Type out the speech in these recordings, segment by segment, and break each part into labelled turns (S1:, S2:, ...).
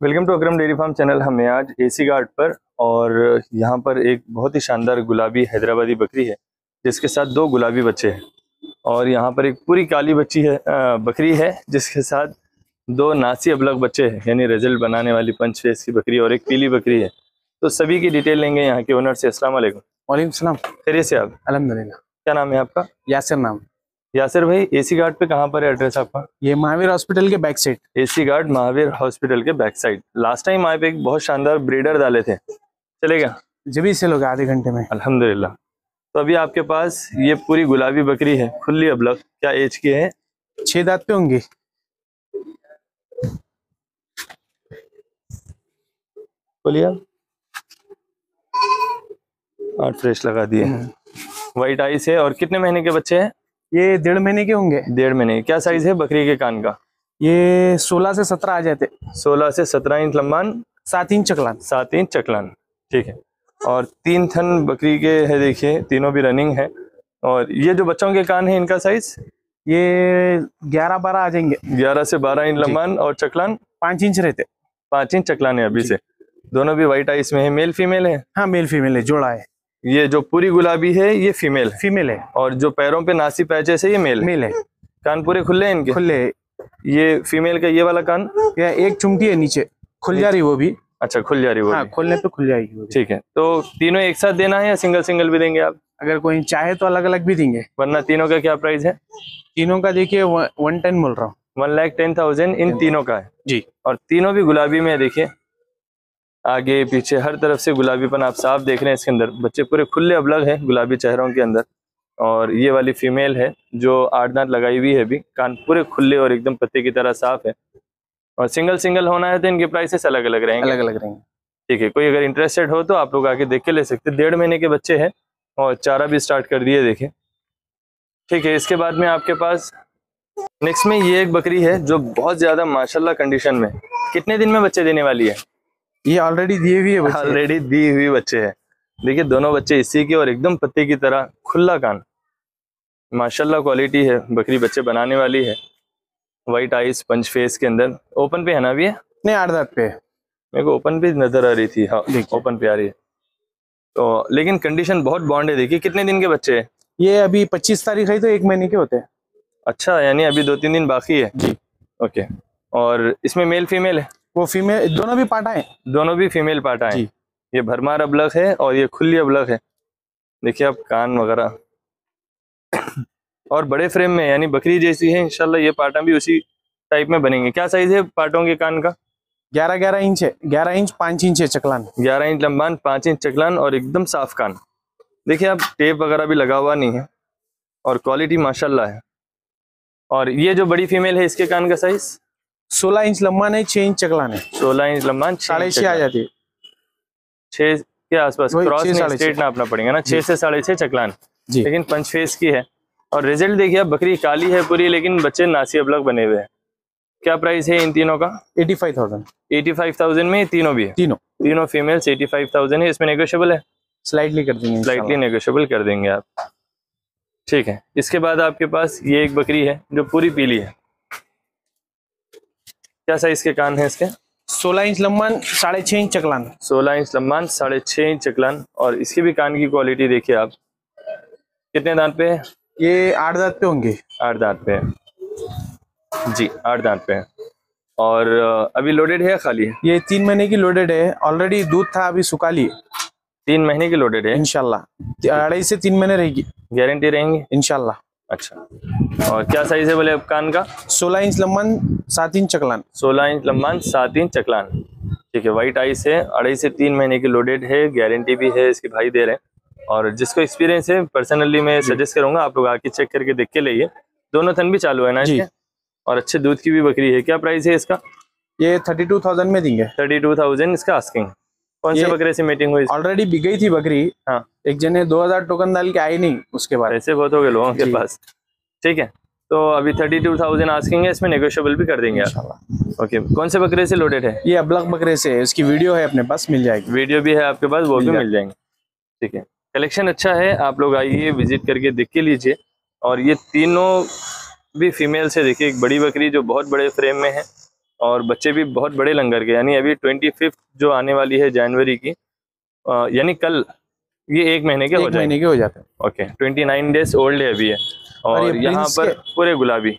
S1: Welcome to Akram dairy farm channel हमें आज AC guard पर और यहाँ पर एक बहुत ही शानदार गुलाबी हैदराबादी बकरी है जिसके साथ दो गुलाबी बच्चे हैं। और यहाँ पर एक पूरी काली बच्ची है बकरी है जिसके साथ दो नासी अबलग बच्चे हैं यानी रिज़ल्ट बनाने वाली पंच फेस की बकरी और एक पीली बकरी है। तो सभी की डिटेल लेंगे यहाँ के ओनर से। असला
S2: वालेकुम। सलाम।
S1: खैरियत से आप?
S2: अलहमदिल्ला
S1: क्या नाम है आपका?
S2: यासिर नाम।
S1: यासिर भाई एसी गार्ड पे कहाँ पर है एड्रेस आपका?
S2: ये महावीर हॉस्पिटल के back side
S1: AC guard Mahavir hospital के बैक साइड लास्ट टाइम आप एक बहुत शानदार ब्रीडर डाले थे। चलेगा
S2: जब ही सेल हो गया आधे घंटे में।
S1: अल्हम्दुलिल्लाह। तो अभी आपके पास ये पूरी गुलाबी बकरी है खुली अबलग क्या एज की है?
S2: छह दांत पे होंगे।
S1: बोलिए आठ फ्रेश लगा दिए। व्हाइट
S2: हम्म।
S1: आइस है और कितने महीने के बच्चे हैं?
S2: ये डेढ़ महीने के होंगे।
S1: डेढ़ महीने क्या साइज़ है बकरी के कान का?
S2: ये सोलह से सत्रह आ जाते।
S1: सोलह से सत्रह इंच लंबान
S2: सात इंच चकलान
S1: सात इंच चकलान ठीक है। और तीन थन बकरी के है देखिए तीनों भी रनिंग है। और ये जो बच्चों के कान है इनका साइज़
S2: ये ग्यारह बारह आ जाएँगे।
S1: ग्यारह से बारह इंच लंबान और चकलान
S2: पाँच इंच रहते।
S1: पाँच इंच चकलान है अभी से। दोनों भी व्हाइट आइस में है मेल फीमेल है?
S2: हाँ मेल फीमेल है जोड़ा है।
S1: ये जो पूरी गुलाबी है ये फीमेल है।
S2: फीमेल है।
S1: और जो पैरों पे नासी पैचेस है ये मेल
S2: मेल है।
S1: कान पूरे खुले हैं इनके?
S2: खुले।
S1: ये फीमेल का ये वाला कान?
S2: या एक चुमटी है नीचे। खुल जा रही वो भी।
S1: अच्छा खुल जा रही वो
S2: हाँ। खोलने पे खुल जाएगी वो
S1: ठीक है। तो तीनों एक साथ देना है या सिंगल सिंगल भी देंगे आप?
S2: अगर कोई चाहे तो अलग अलग भी देंगे।
S1: वरना तीनों का क्या प्राइस है?
S2: तीनों का देखिए वन टेन बोल रहा हूँ।
S1: वन लाख टेन थाउज़ेंड इन तीनों का है।
S2: जी।
S1: और तीनों भी गुलाबी में है देखिए। आगे पीछे हर तरफ़ से गुलाबीपन आप साफ़ देख रहे हैं इसके अंदर। बच्चे पूरे खुले अबलग हैं गुलाबी चेहरों के अंदर। और ये वाली फीमेल है जो आठ दांत लगाई हुई है अभी। कान पूरे खुले और एकदम पत्ते की तरह साफ़ है। और सिंगल सिंगल होना है तो इनके प्राइसेस अलग अलग रहेंगे।
S2: अलग अलग रहेंगे।
S1: ठीक है कोई अगर इंटरेस्टेड हो तो आप लोग आके देख के ले सकते डेढ़ महीने के बच्चे हैं और चारा भी स्टार्ट कर दिए देखें। ठीक है इसके बाद में आपके पास नेक्स्ट में ये एक बकरी है जो बहुत ज़्यादा माशाल्लाह कंडीशन में। कितने दिन में बच्चे देने वाली है?
S2: ये ऑलरेडी दिए हुए है।
S1: ऑलरेडी दी हुई बच्चे है। देखिए दोनों बच्चे इसी के और एकदम पत्ते की तरह खुला कान। माशाल्लाह क्वालिटी है। बकरी बच्चे बनाने वाली है। वाइट आइस पंच फेस के अंदर। ओपन पे है ना अभी है
S2: नहीं आठ दांत पे
S1: मेरे को ओपन पे नज़र आ रही थी। हाँ ओपन पे आ रही है। तो लेकिन कंडीशन बहुत बॉन्ड है। देखिए कितने दिन के बच्चे हैं?
S2: ये अभी पच्चीस तारीख है तो एक महीने के होते हैं।
S1: अच्छा यानी अभी दो तीन दिन बाकी है?
S2: जी।
S1: ओके और इसमें मेल फीमेल है?
S2: वो फीमेल दोनों भी पाटा है
S1: दोनों भी फीमेल पाटा है ये भरमार अबलग है और ये खुली अबलग है। देखिए आप कान वगैरह। और बड़े फ्रेम में यानी बकरी जैसी है इंशाल्लाह ये पाटा भी उसी टाइप में बनेंगे। क्या साइज़ है पाटों के कान का?
S2: ग्यारह ग्यारह इंच है। ग्यारह इंच पाँच इंच है चकलान।
S1: ग्यारह इंच लंबान पाँच इंच चकलान और एकदम साफ़ कान। देखिए आप टेप वगैरह भी लगा हुआ नहीं है और क्वालिटी माशाल्लाह है। और ये जो बड़ी फीमेल है इसके कान का साइज़
S2: सोलह इंच लंबान है छह इंच चकलान है
S1: सोलह इंच लंबान
S2: साढ़े छह आ जाती है।
S1: छह के आसपास क्रॉस में स्ट्रेट। नापना पड़ेगा ना छह से साढ़े छह चकलान
S2: जी।
S1: लेकिन पंच फेस की है। और रिज़ल्ट देखिए बकरी काली है पूरी लेकिन बच्चे नासी अबलग बने हुए हैं। क्या प्राइस है इन तीनों का?
S2: Eighty five thousand.
S1: Eighty five thousand में तीनों भी है?
S2: तीनों।
S1: तीनों फीमेल्स एटी फाइव थाउज़ेंड है। इसमें नेगोशियबल है?
S2: स्लाइटली कर देंगे
S1: स्लाइटली नेगोशियबल कर देंगे आप। ठीक है। इसके बाद आपके पास ये एक बकरी है जो पूरी पीली है। क्या साइज़ के कान है इसके?
S2: सोलह इंच लंबान साढ़े छह इंच चकलान।
S1: सोलह इंच लंबान साढ़े छः इंच चकलान। और इसकी भी कान की क्वालिटी देखिए आप। कितने दांत पे है?
S2: ये आठ दांत पे होंगे।
S1: आठ दांत पे है। जी आठ दांत पे है। और अभी लोडेड है या खाली है?
S2: ये तीन महीने की लोडेड है। ऑलरेडी दूध था अभी सुखा ली
S1: तीन महीने की लोडेड है?
S2: इनशाला अढ़ाई से तीन महीने रहेगी।
S1: गारंटी रहेंगी?
S2: इनशाला
S1: अच्छा। और क्या साइज़ है बोले कान का?
S2: सोलह इंच लंबान सात इंच चकलान।
S1: सोलह इंच लंबान सात इंच चकलान। ठीक है वाइट आइस है अढ़ाई से तीन महीने की लोडेड है गारंटी भी है इसके भाई दे रहे हैं। और जिसको एक्सपीरियंस है पर्सनली मैं सजेस्ट करूँगा आप लोग आके चेक करके देख के लाइए। दोनों थन भी चालू है ना
S2: जी।
S1: इसके? और अच्छे दूध की भी बकरी है क्या प्राइस है इसका?
S2: ये थर्टी टू थाउज़ेंड में देंगे।
S1: थर्टी टू थाउज़ेंड इसका आस्किंग कौन से बकरे से मीटिंग हुई
S2: ऑलरेडी बिक गई थी बकरी।
S1: हाँ।
S2: एक जने दो हज़ार टोकन डाल के आई नहीं उसके बाद।
S1: ऐसे बहुत हो गए लोगों के पास। ठीक है। तो अभी थर्टी टू थाउज़ेंड आस्किंग है इसमें नेगोशियबल भी कर देंगे
S2: इंशाल्लाह।
S1: ओके कौन से बकरे से लोडेड है?
S2: ये अबलग बकरे से है इसकी वीडियो है अपने पास मिल जाएगी।
S1: वीडियो भी है आपके पास वो भी
S2: मिल
S1: जाएँगे। ठीक है। कलेक्शन अच्छा है आप लोग आइए विज़िट करके देख के लीजिए। और ये तीनों भी फीमेल से देखिए एक बड़ी बकरी जो बहुत बड़े फ्रेम में है। और बच्चे भी बहुत बड़े लंगर के यानी अभी ट्वेंटी फिफ्थ जो आने वाली है जनवरी की यानी कल ये एक महीने के हो
S2: एक महीने के हो जाते हैं।
S1: Okay twenty nine days old है अभी है
S2: और
S1: और यहाँ पर पूरे गुलाबी।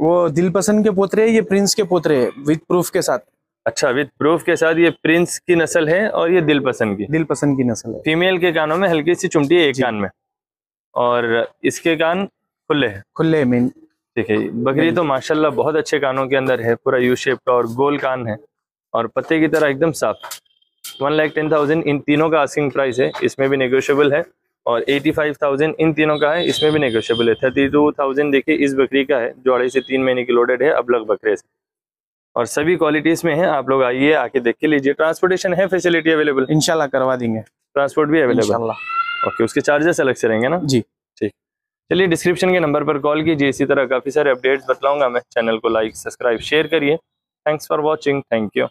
S2: वो दिल पसंद के पोतरे हैं, ये प्रिंस के पोतरे है विद प्रूफ के साथ?
S1: अच्छा विद प्रूफ के साथ ये प्रिंस की नस्ल है और ये दिल पसंद की।
S2: दिल पसंद की नस्ल है।
S1: फीमेल के कानों में हल्की सी चुमटी है एक कान में। और इसके कान खुले हैं।
S2: खुले मीन
S1: ठीक है बकरी तो माशाल्लाह बहुत अच्छे कानों के अंदर है पूरा यू शेप का और गोल कान है और पत्ते की तरह एकदम साफ़। वन लाख टेन थाउज़ेंड इन तीनों का आस्किंग प्राइस है इसमें भी नेगोशिएबल है और एटी फाइव थाउज़ेंड इन तीनों का है इसमें भी नेगोशिएबल है। थर्टी टू थाउज़ेंड देखिए इस बकरी का है जो अढ़ाई से तीन महीने की लोडेड है अब लग बकरे से और सभी क्वालिटीज में है आप लोग आइए आके देख के लीजिए। ट्रांसपोर्टेशन है फैसिलिटी अवेलेबल
S2: इनशाला करवा देंगे।
S1: ट्रांसपोर्ट भी अवेलेबल ओके उसके चार्जेस अलग से रहेंगे ना?
S2: जी।
S1: चलिए डिस्क्रिप्शन के नंबर पर कॉल कीजिए, इसी तरह काफ़ी सारे अपडेट्स बतलाऊँगा मैं। चैनल को लाइक सब्सक्राइब शेयर करिए। Thanks for watching thank you